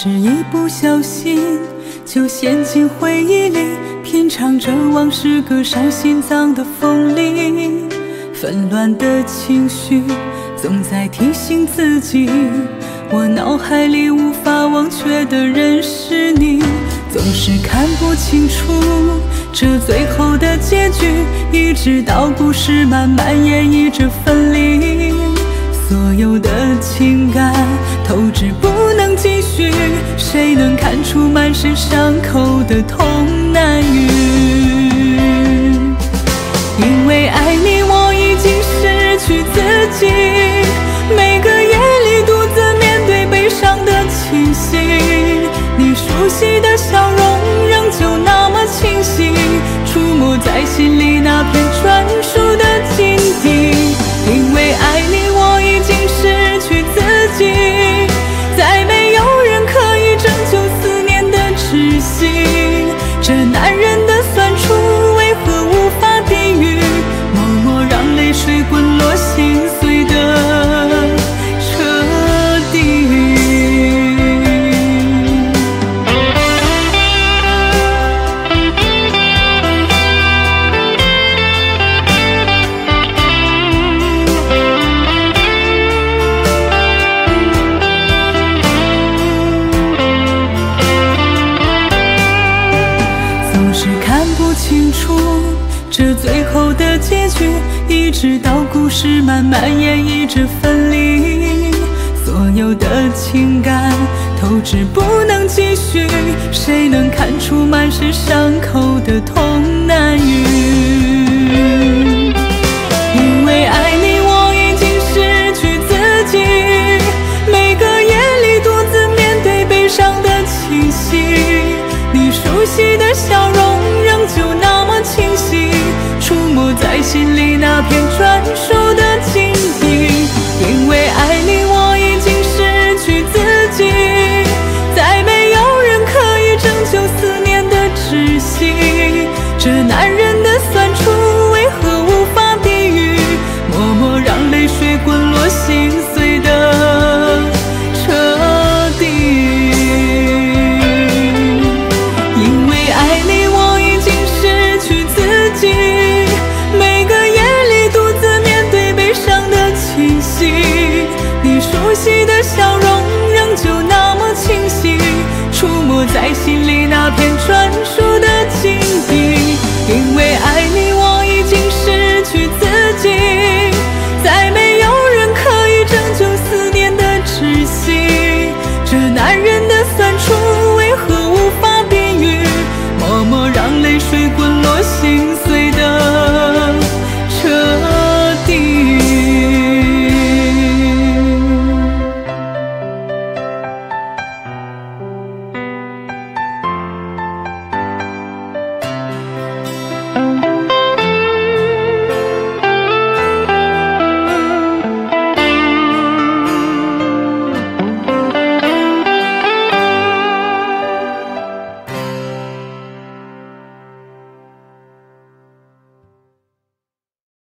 是一不小心就陷进回忆里，品尝着往事割伤心脏的锋利。纷乱的情绪总在提醒自己，我脑海里无法忘却的人是你。总是看不清楚这最后的结局，一直到故事慢慢演绎着伤口的痛难愈？因为爱你，我已经失去自己，每个夜里独自面对悲伤的侵袭，你熟悉的笑容仍旧那么清晰，触摸在心里那片专属的禁地。这男人是看不清楚这最后的结局，一直到故事慢慢演绎着分离，所有的情感透支不能继续，谁能看出满身伤口的痛呢熟悉的笑容仍旧那么清晰，触摸在心里那片专属在心里，那片专属的。